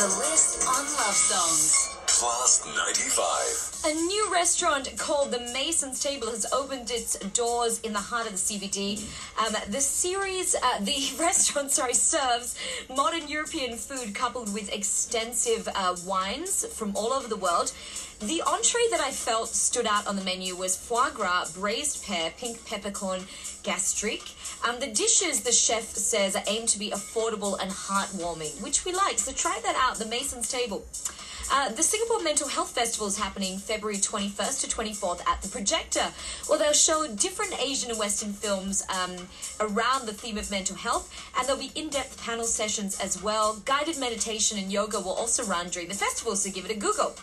The list on love songs. Class 95. A new restaurant called the Mason's Table has opened its doors in the heart of the CBD. Um, the series, uh, the restaurant, sorry, serves modern European food coupled with extensive uh, wines from all over the world. The entree that I felt stood out on the menu was foie gras, braised pear, pink peppercorn, gastrique. Um, the dishes, the chef says, are aimed to be affordable and heartwarming, which we like. So try that out, the Mason's Table. Uh, the Singapore Mental Health Festival is happening February 21st to 24th at the Projector. Well, they'll show different Asian and Western films um, around the theme of mental health, and there'll be in depth panel sessions as well. Guided meditation and yoga will also run during the festival, so give it a Google.